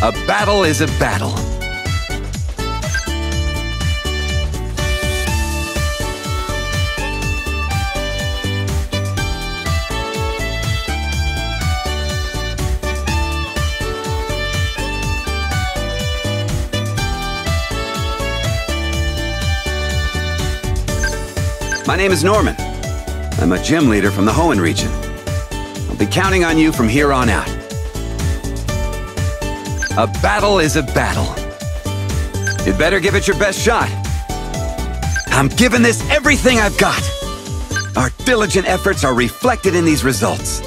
A battle is a battle. My name is Norman. I'm a gym leader from the Hoenn region. I'll be counting on you from here on out. A battle is a battle. You'd better give it your best shot. I'm giving this everything I've got. Our diligent efforts are reflected in these results.